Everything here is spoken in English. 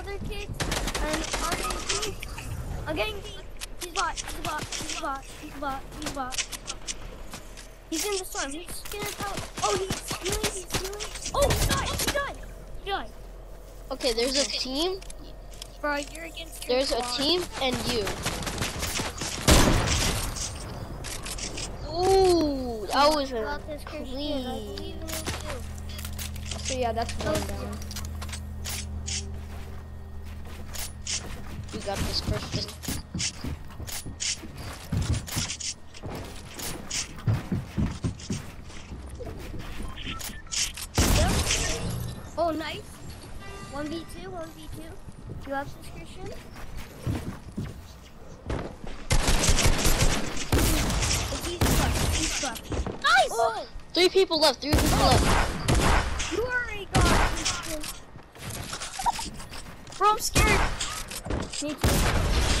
other kids, and I'm getting beat. I'm getting beat. He's bot, he's bot, he's bot, he's bot, he's bot. He's in the storm. He's gonna tell. Oh, he's healing, he's healing. Oh, he died, oh, he died, he died. Okay, there's a team. Bro, you're against your There's a team and you. Ooh, that was a About this Christian, I clean. So yeah, that's one down. You got this. Yep. Oh, nice. 1v2, 1v2. Do You have? It's easy buff, easy buff. Nice! Oh, Three people left. Three people left. you already got it, Christian. Bro, I'm scared. Too.